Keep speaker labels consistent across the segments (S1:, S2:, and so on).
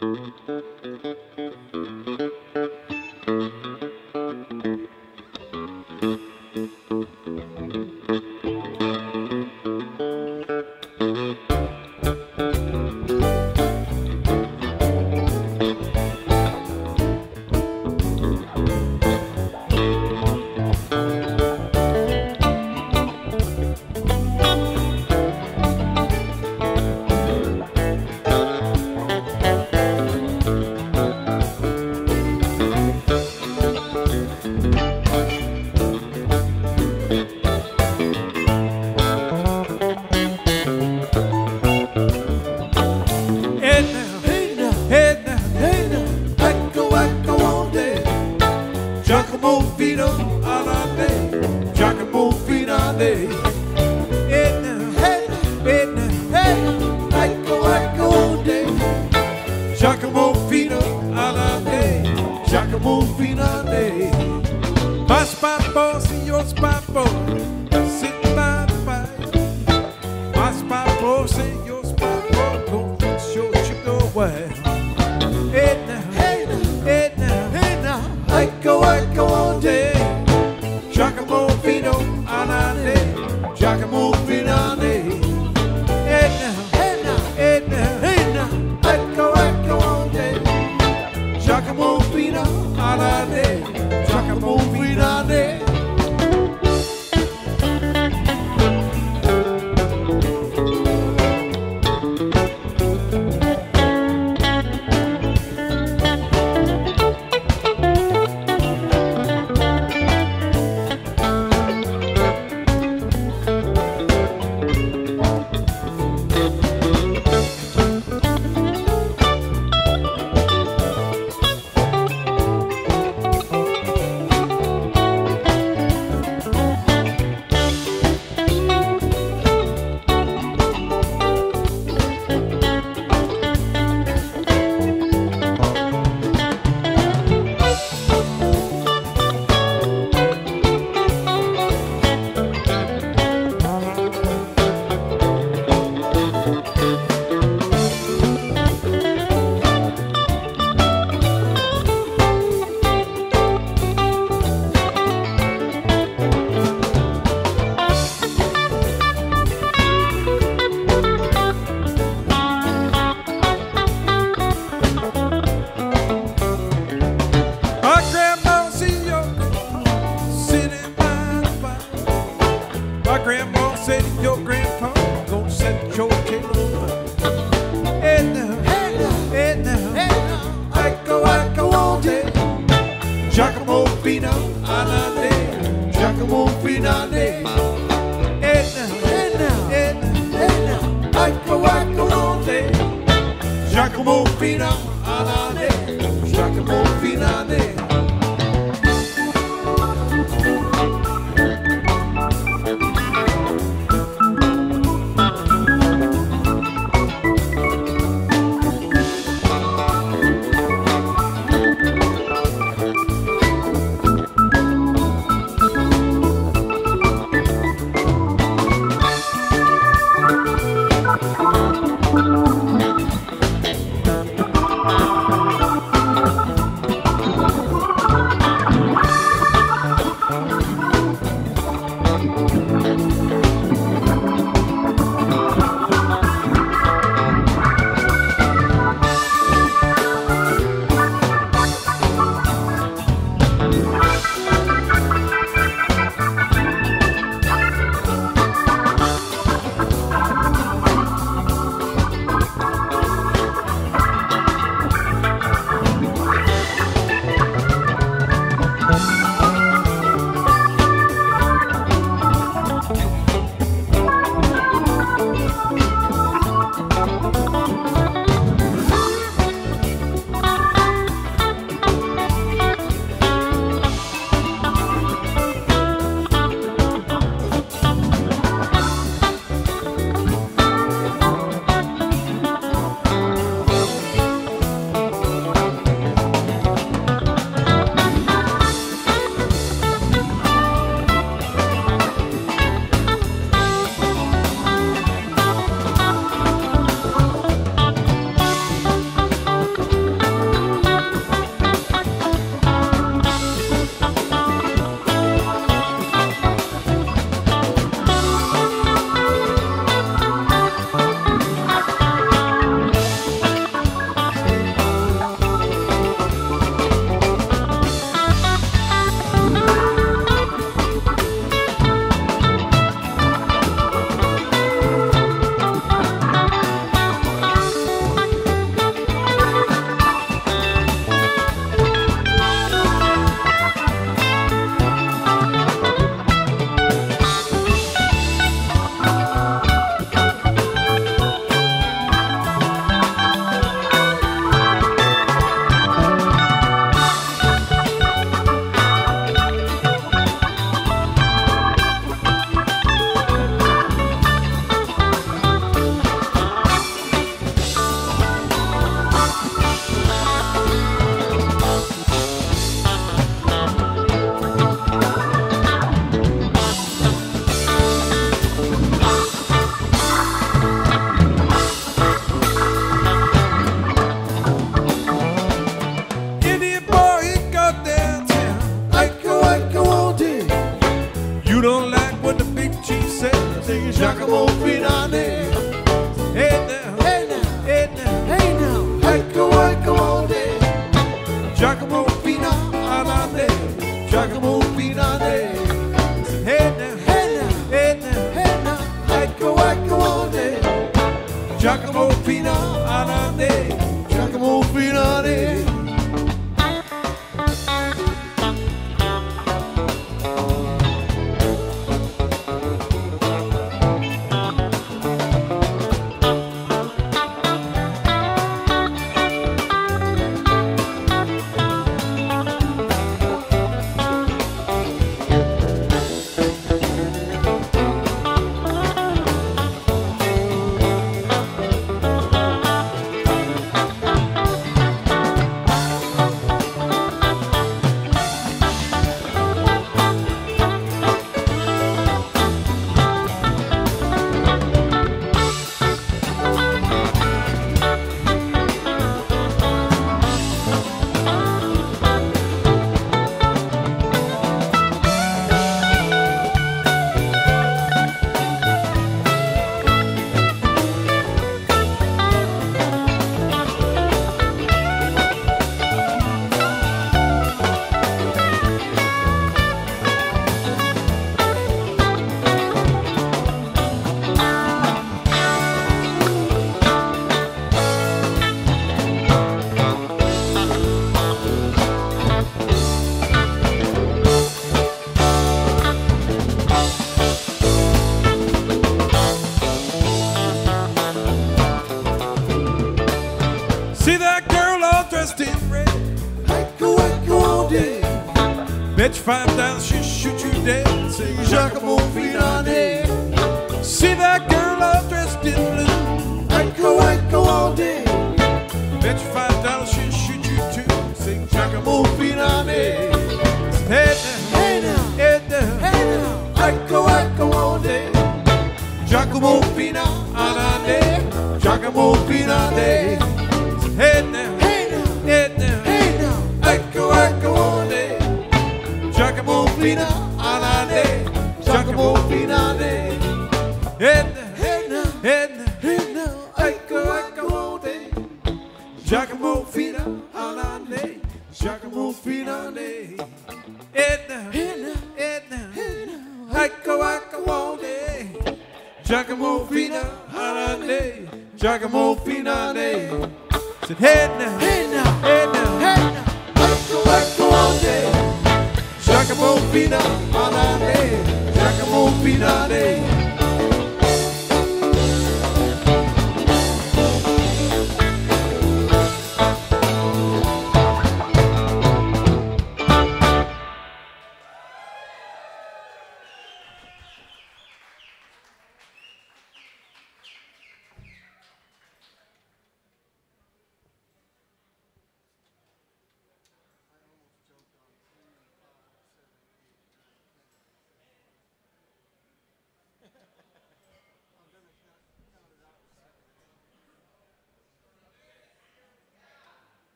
S1: Thank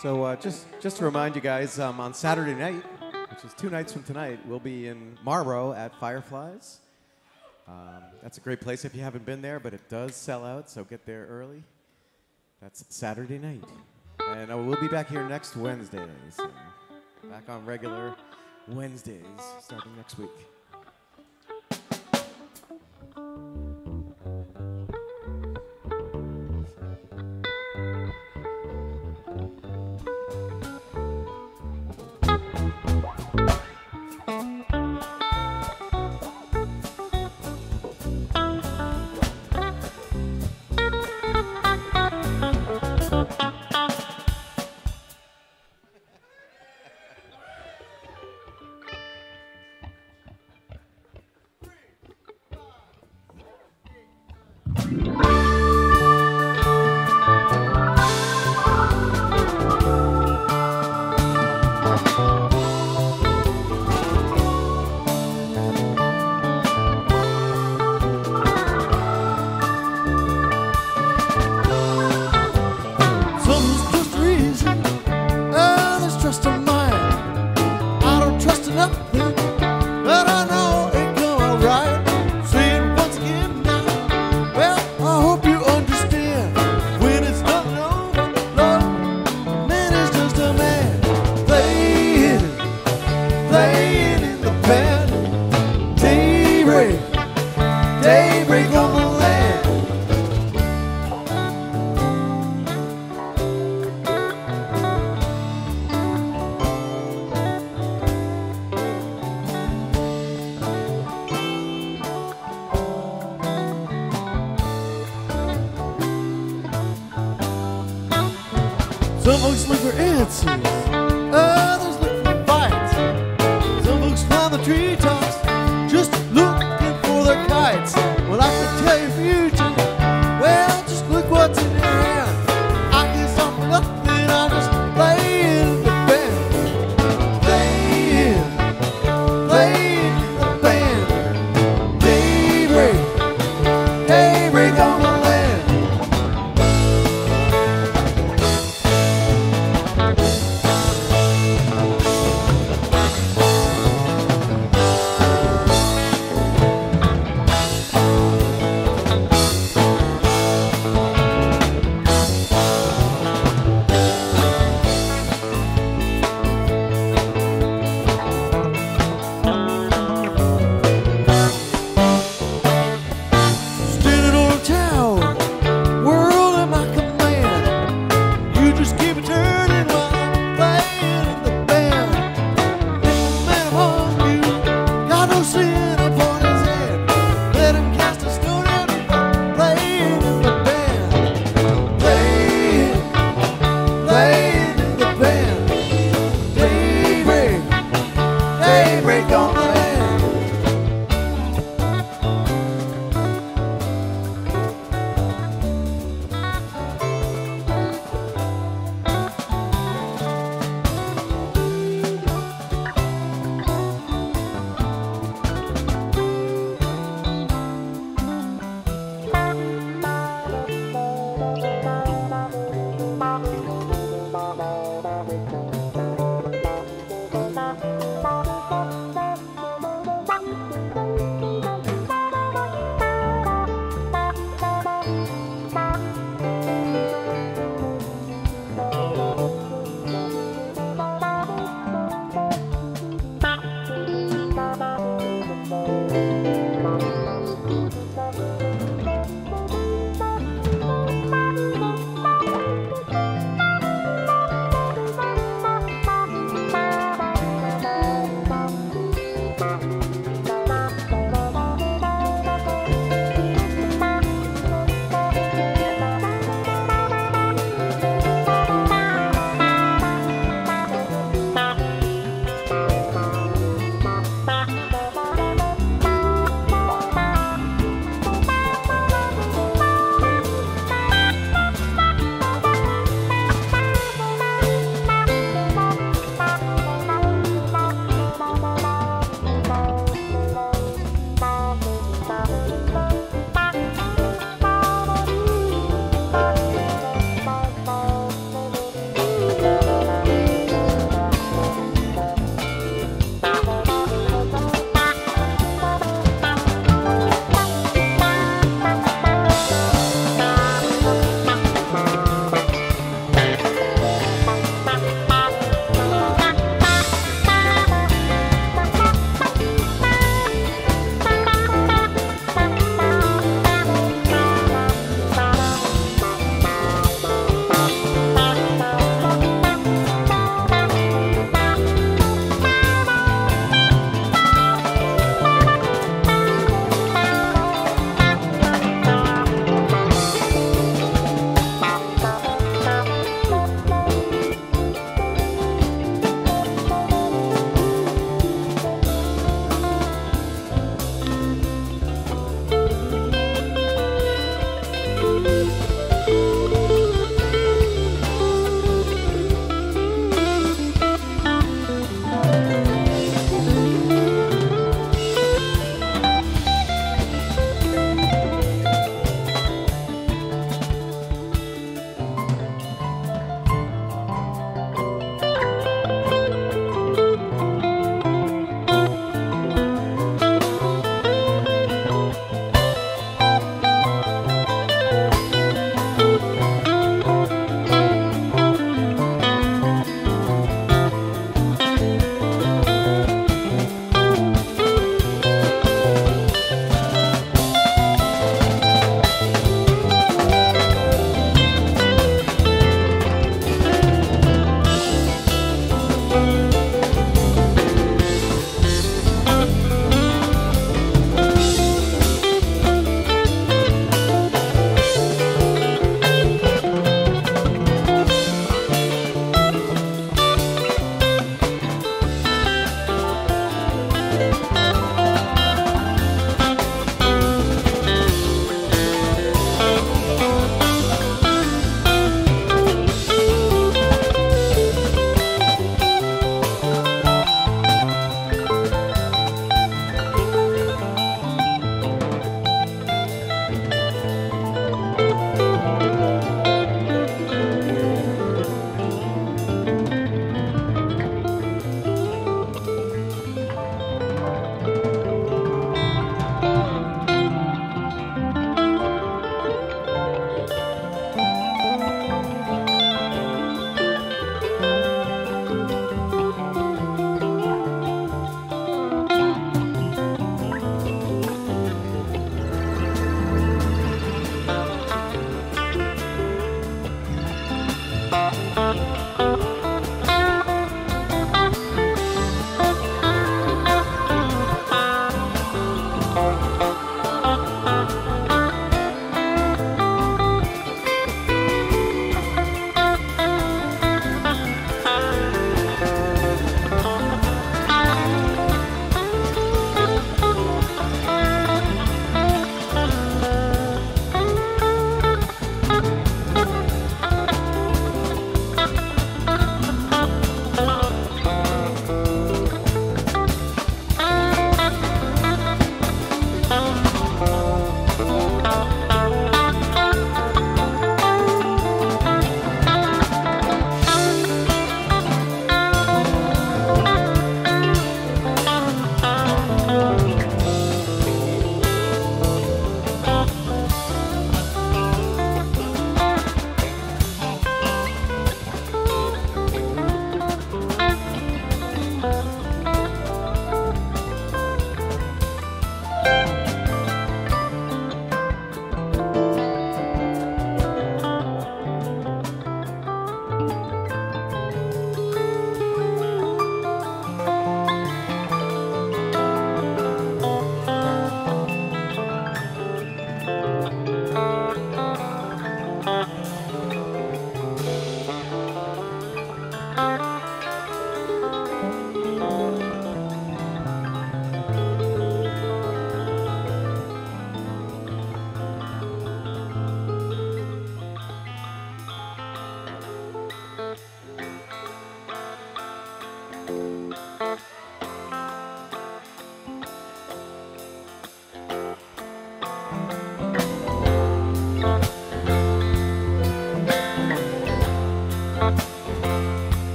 S2: So uh, just just to remind you guys, um, on Saturday night, which is two nights from tonight, we'll be in Marlboro at Fireflies. Um, that's a great place if you haven't been there, but it does sell out, so get there early. That's Saturday night, and uh, we'll be back here next Wednesday. So back on regular Wednesdays starting next week.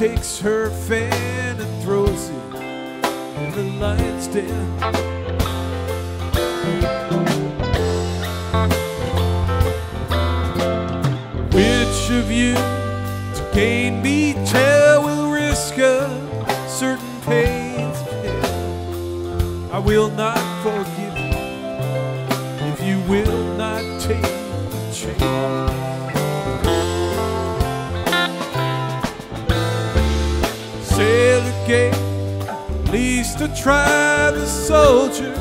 S1: takes her fan and throws it in the lion's den. Which of you to gain me tell will risk a certain pain's pain? I will not fall. to try the soldier,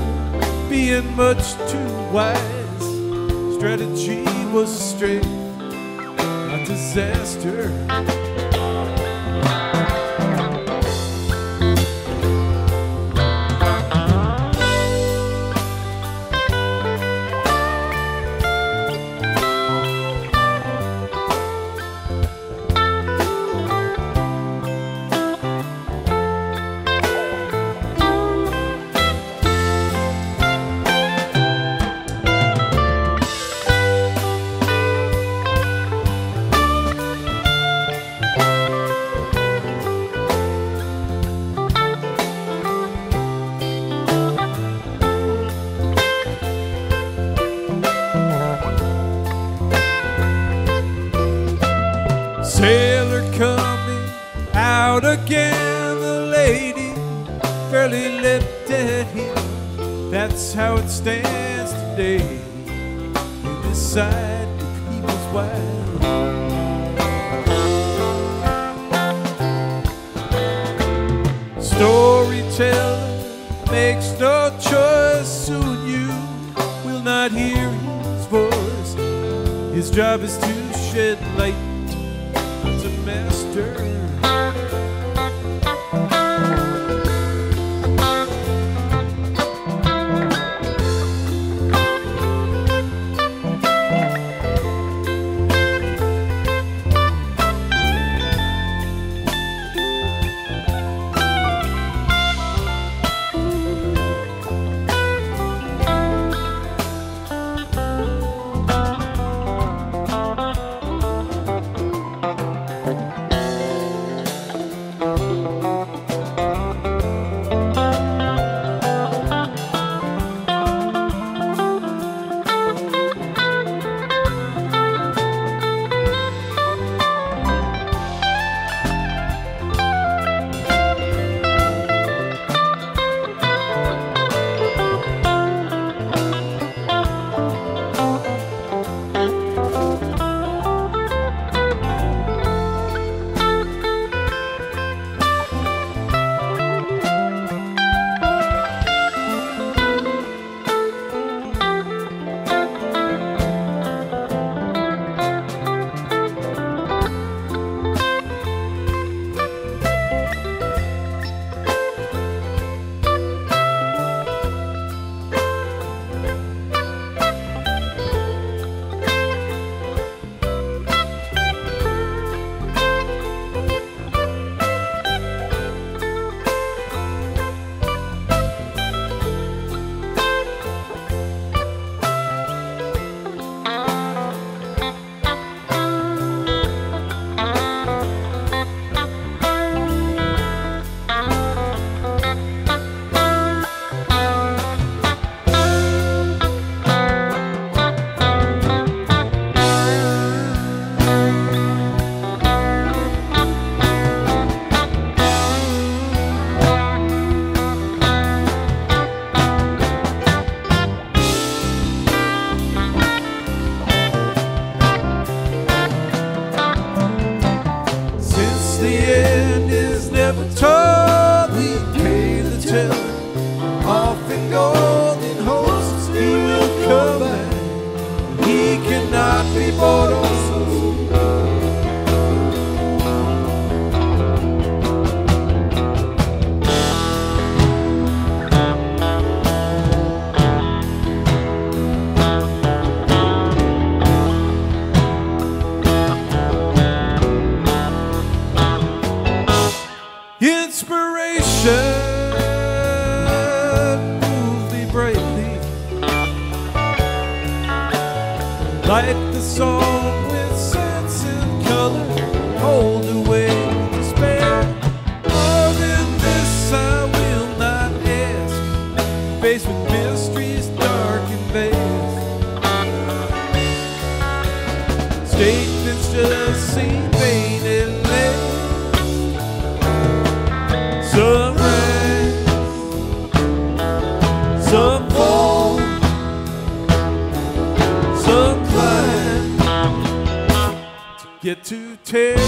S1: being much too wise. Strategy was strength, not disaster. Like the song with sense and color. Hold get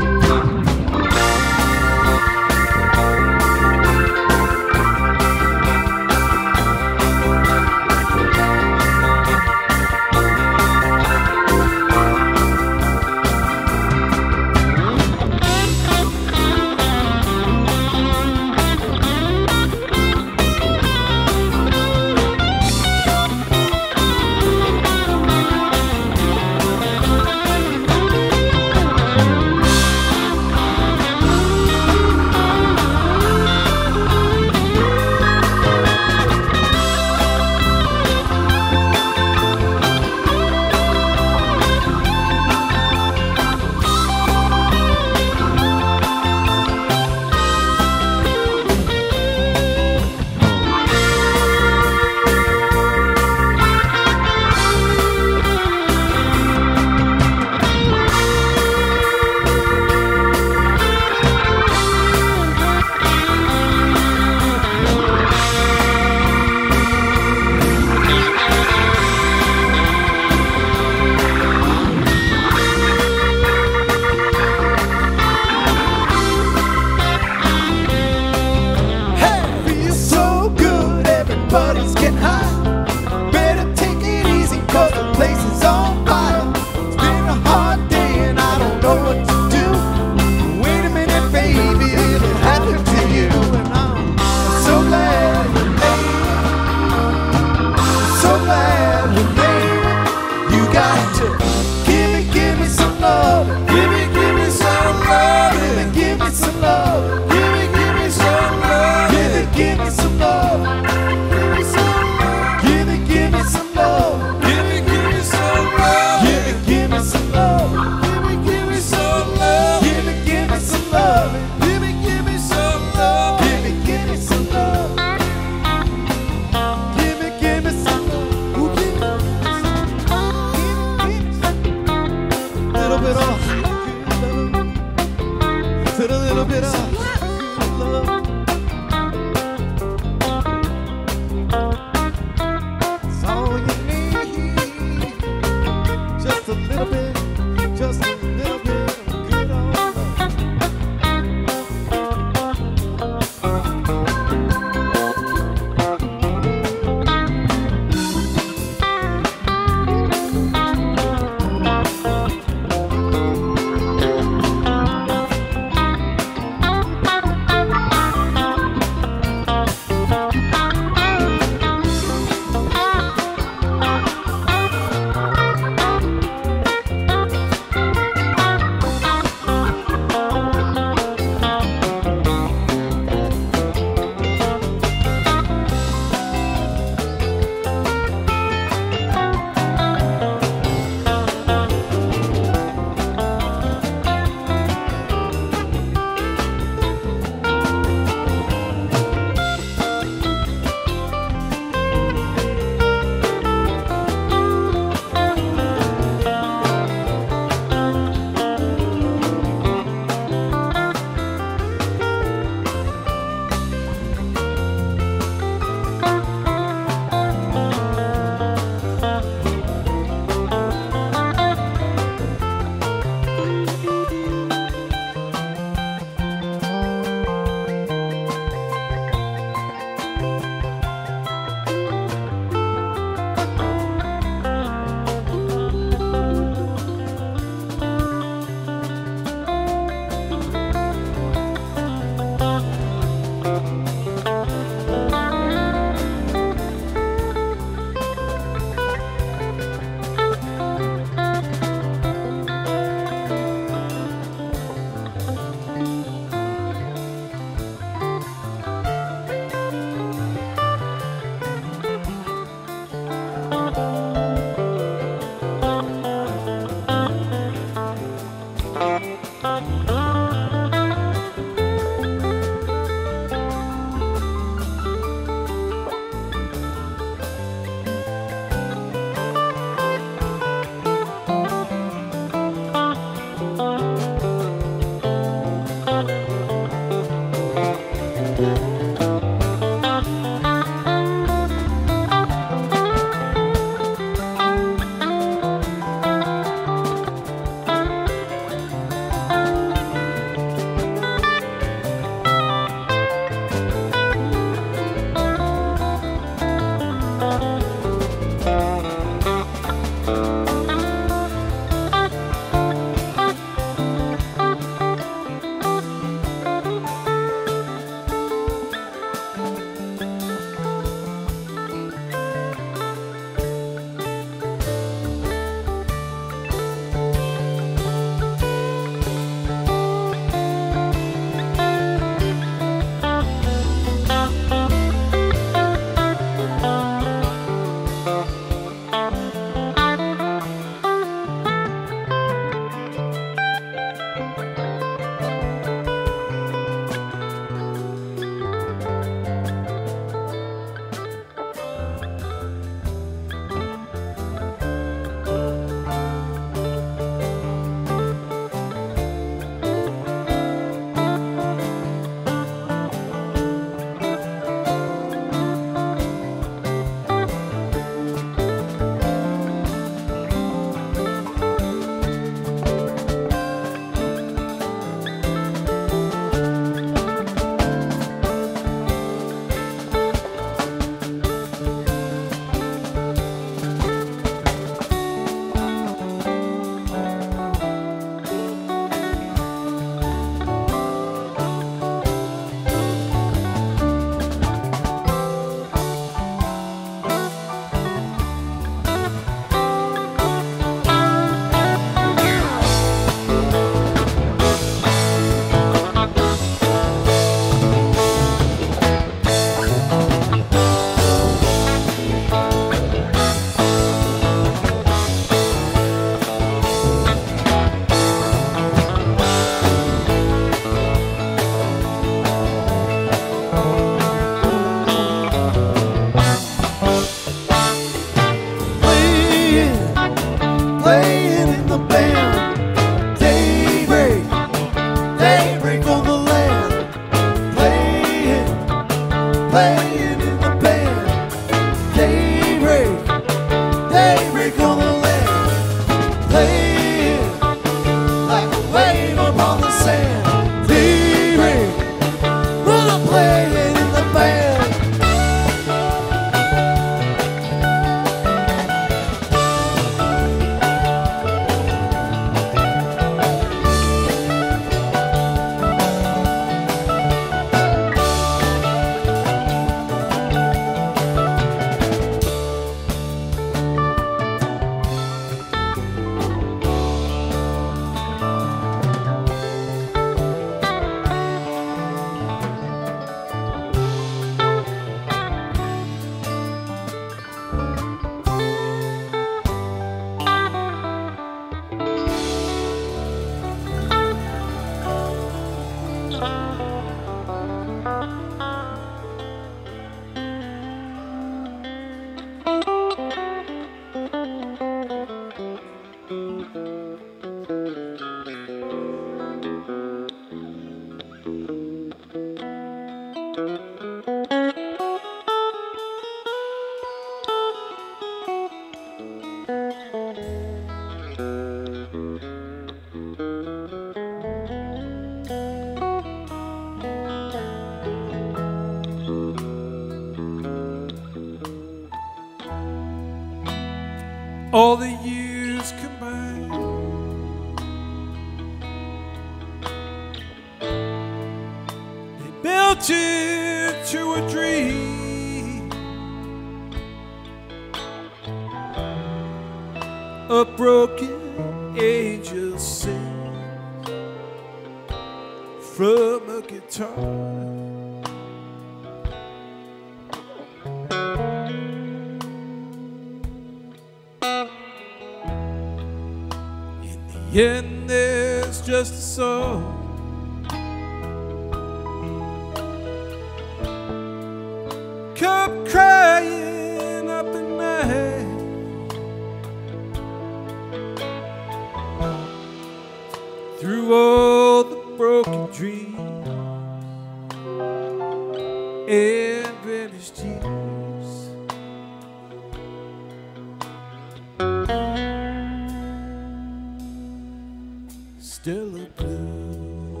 S1: Still a blue.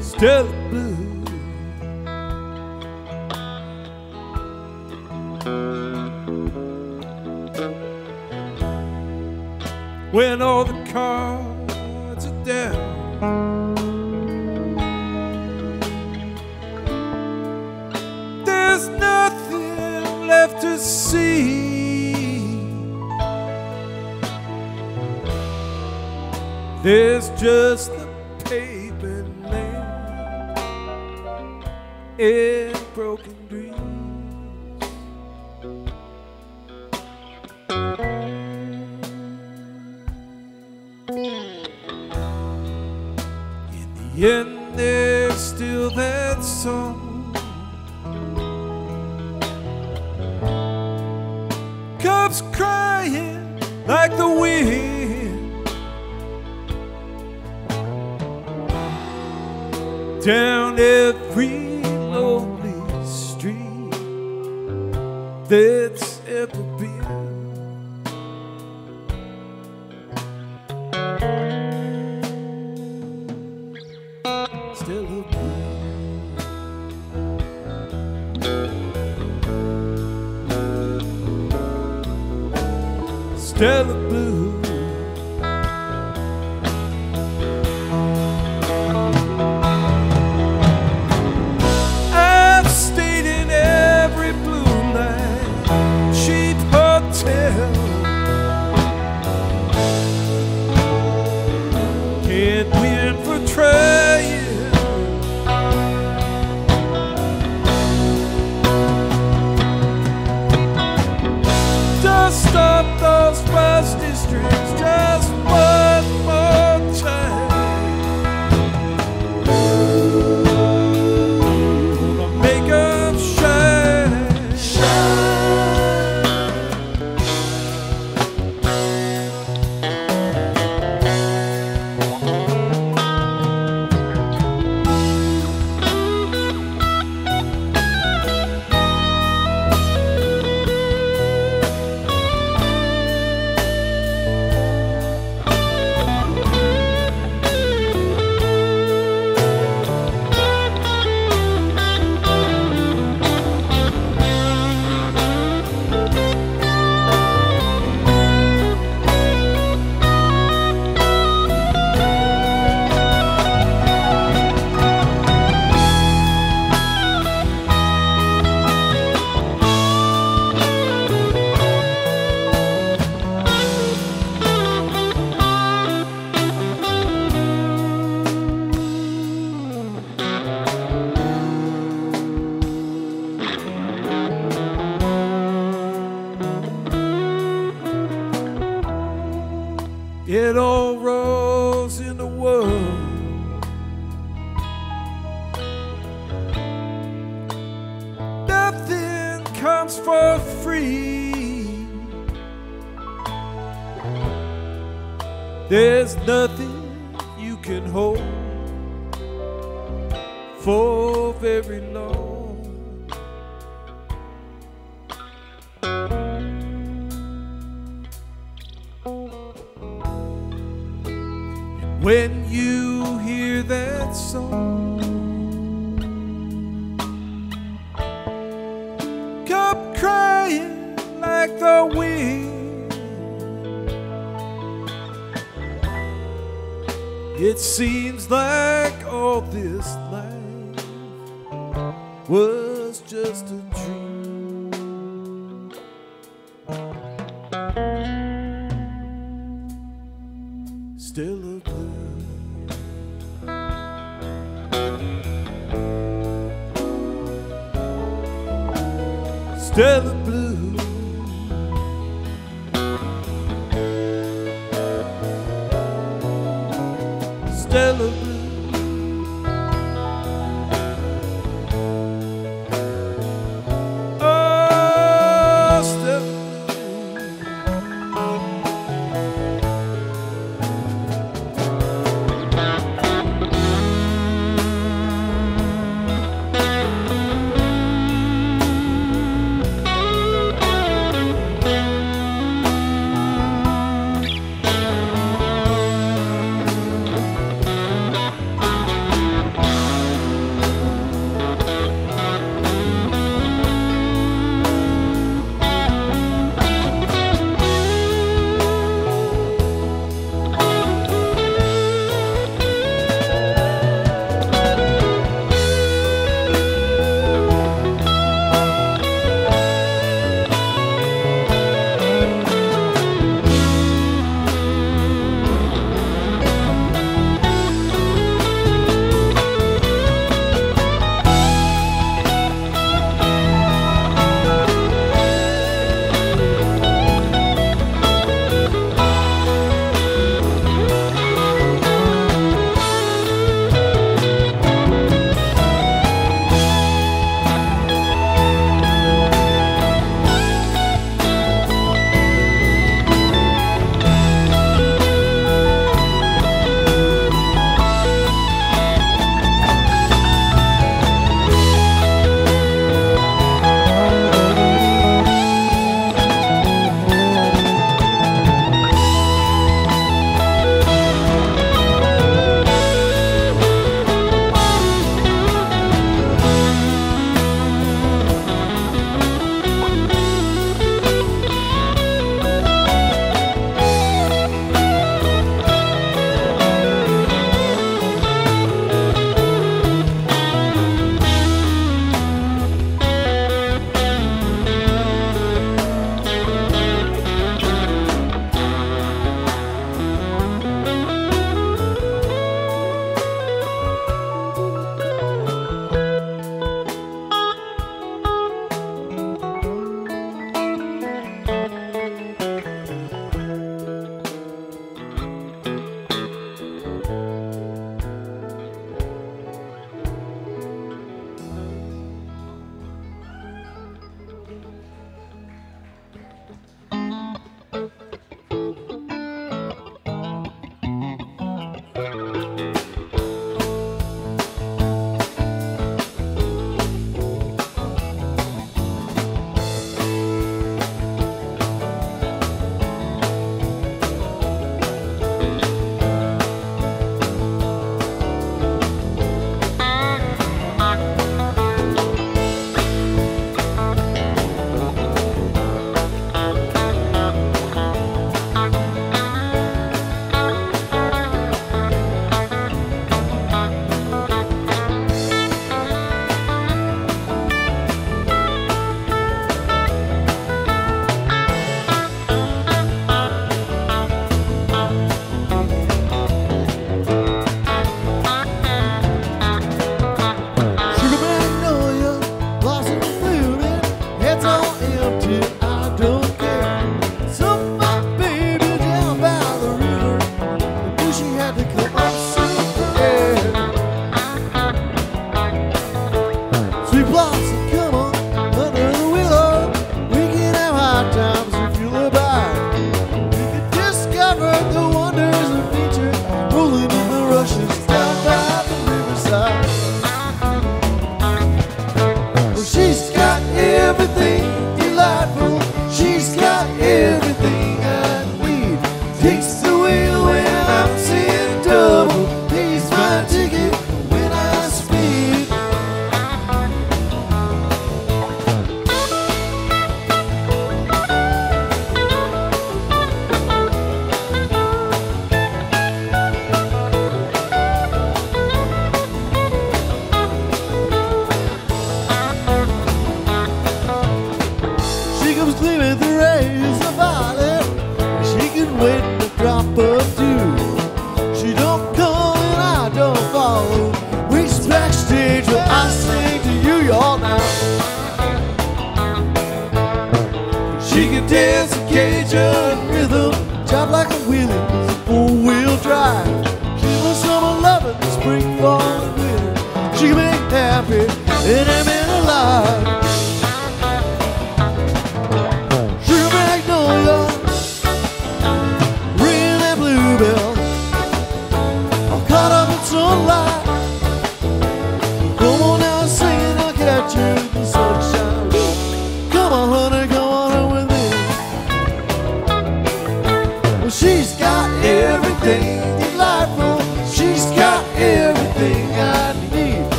S1: Still blue. When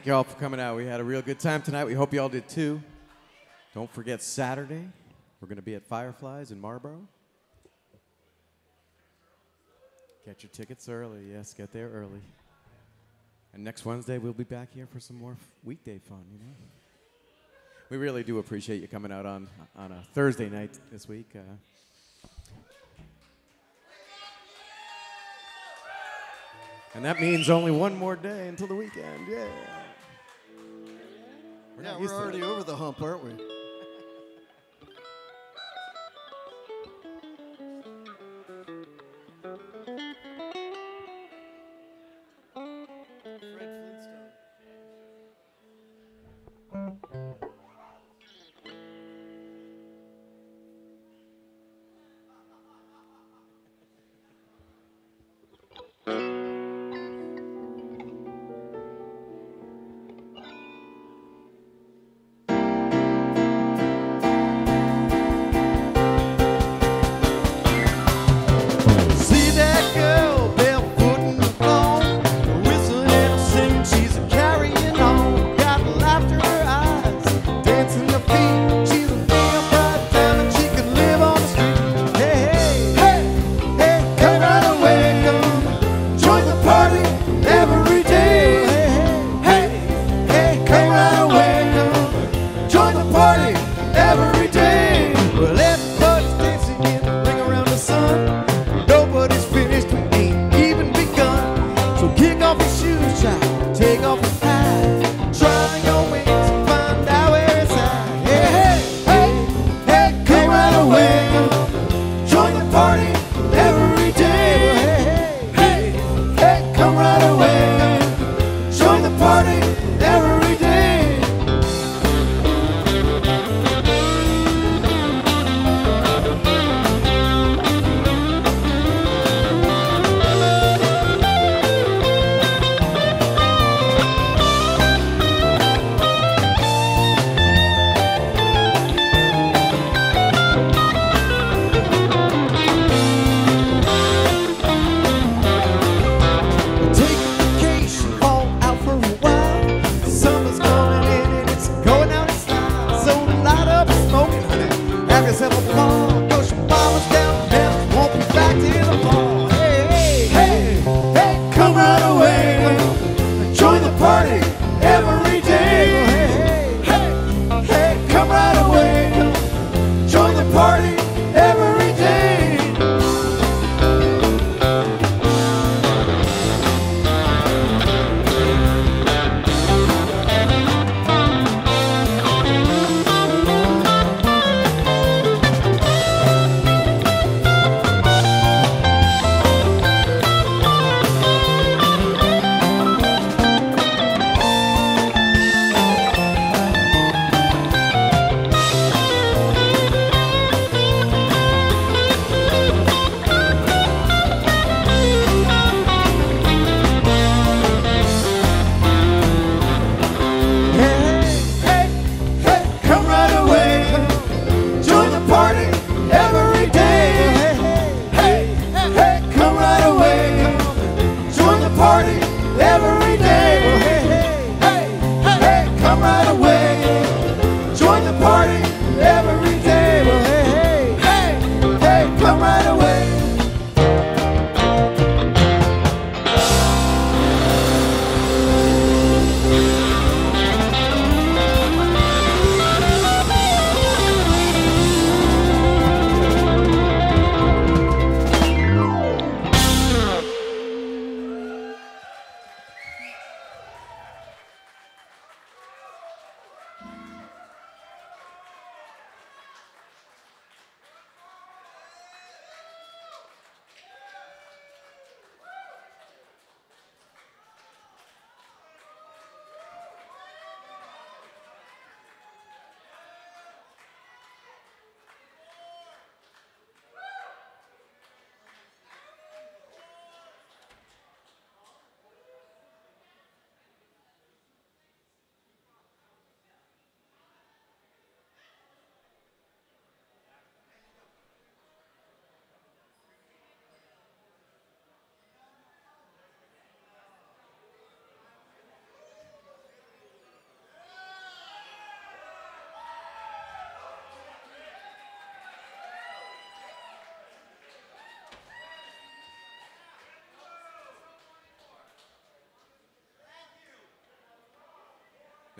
S2: Thank you all for coming out. We had a real good time tonight. We hope you all did too. Don't forget Saturday. We're going to be at Fireflies in Marlboro. Get your tickets early. Yes, get there early. And next Wednesday, we'll be back here for some more weekday fun, you know? We really do appreciate you coming out on, on a Thursday night this week. Uh, and that means only one more day until the weekend. Yeah. We're
S3: yeah, we're already over the hump, aren't we?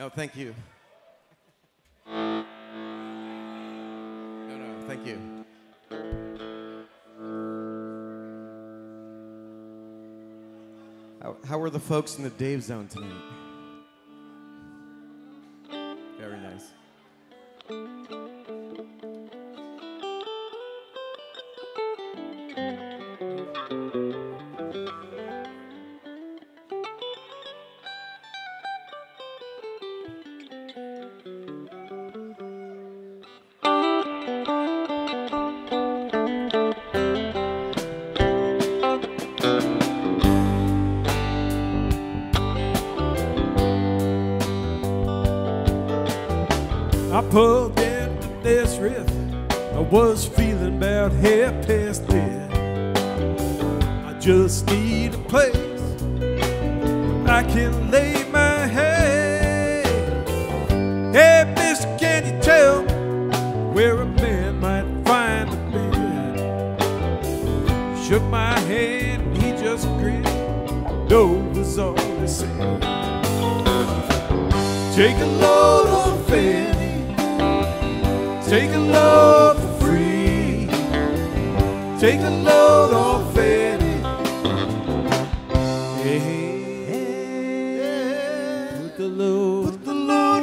S2: No, thank you. No, no, thank you. How, how are the folks in the Dave Zone tonight?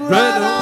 S3: Brother.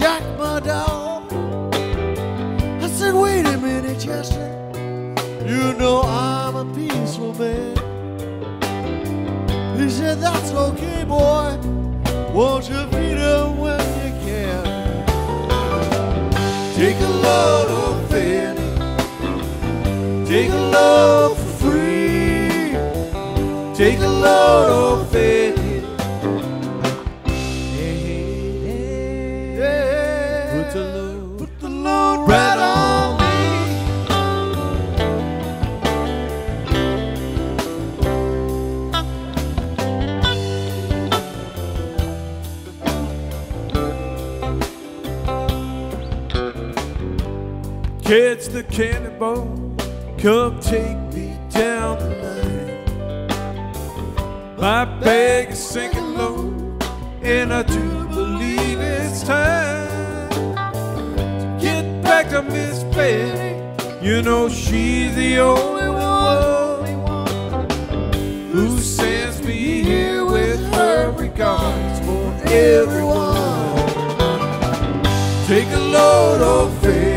S3: Jack, my dog. I said, wait a minute, Chester. You know I'm a peaceful man. He said, that's okay, boy. Won't you feed him when you can?
S1: Take a load of Fanny. Take a load for free. Take a load of Fanny. Catch the cannonball, come take me down the line. My bag is sinking low, and I do believe it's time to get back to Miss Betty. You know she's the only one who sends me here with her regards for everyone. Take a load of faith.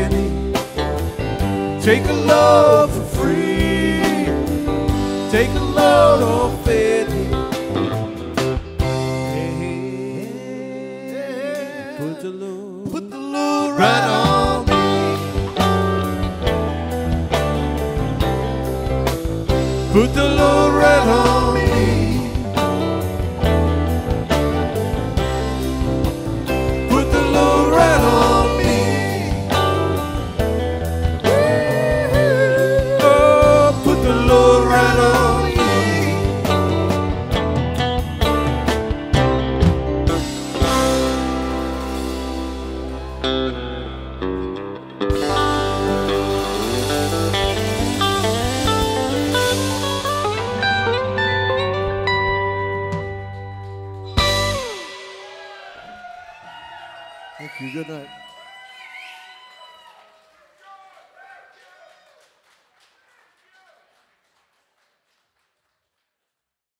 S1: Take a load for free. Take a load